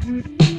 garden.